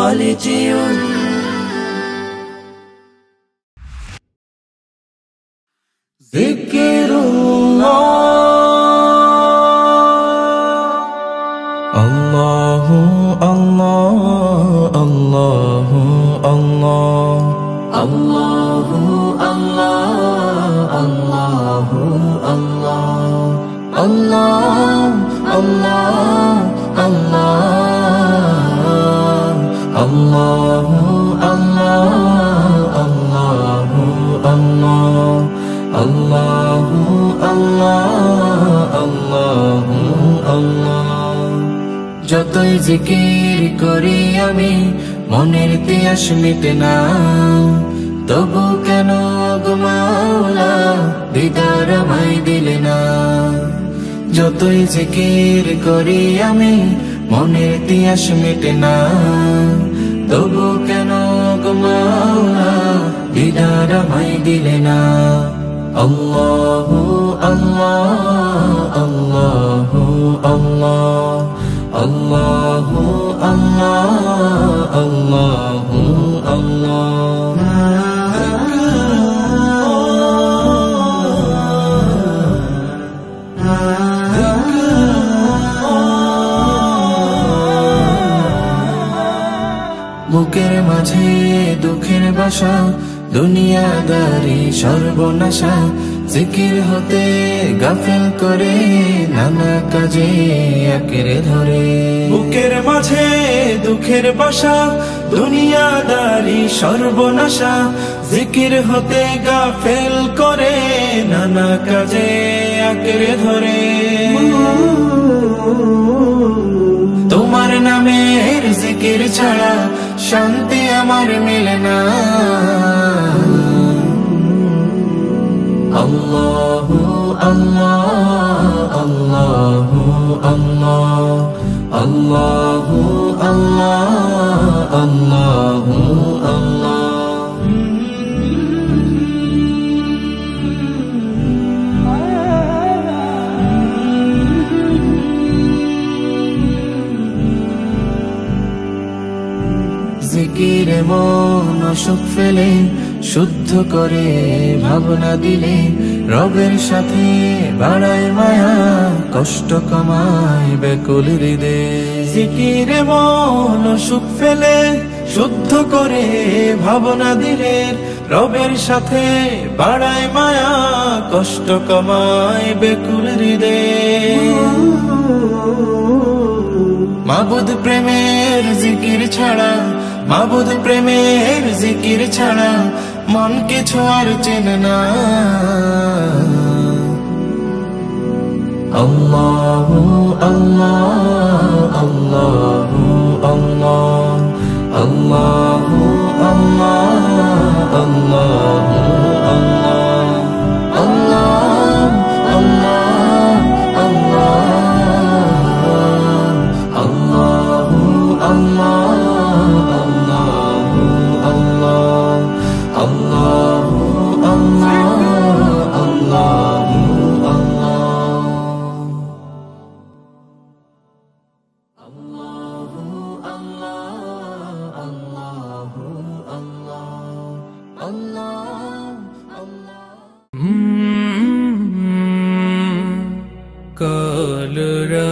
خالدي ذكر الله الله الله الله الله الله الله الله الله الله الله الله الله الله الله الله الله الله الله যতই জিকির করি আমি মনের তিয়াস মিটে না তবু কেন গমাওলা দিদার আমায় দিলে না যতই জিকির করি আমি মনের তিয়াস মিটে না তবু কেন গুমাওনা আমায় দিলে না। আল্লাহ আল্লাহ আল্লাহ বুকের মাঝে দুঃখের বাসা দুনিয়াদারি সর্বনাশা জিকির হতে গাফিল করে নানা কাজে একেরে ধরে বুকের মাঝে দুঃখের বাসা দুনিয়াদারি সর্বনাশা জিকির হতে গাফেল করে নানা কাজে একেরে ধরে জিকির ছাড়া শান্তি আমার মিলে না। আল্লাহ আল্লাহ আল্লাহ আল্লাহ আল্লাহ আল্লাহ আল্লাহ জিকিরে মন সুখ ফেলে, শুদ্ধ করে ভাবনা দিলে, রবের সাথে বাড়ায় মায়া, কষ্ট কমায় বেকুল হৃদে জিকিরে মন সুখ ফেলে, শুদ্ধ করে ভাবনা দিলে, রবের সাথে বাড়ায় মায়া, কষ্ট কমায় বেকুল হৃদে মাবুদ প্রেমের জিকির ছাড়া মাবুদ প্রেমের জিকির ছাড়া মন কিছু আর চেনে না। আল্লাহ আল্লাহ আল্লাহ আল্লাহ আল্লাহ আল্লাহ कालरा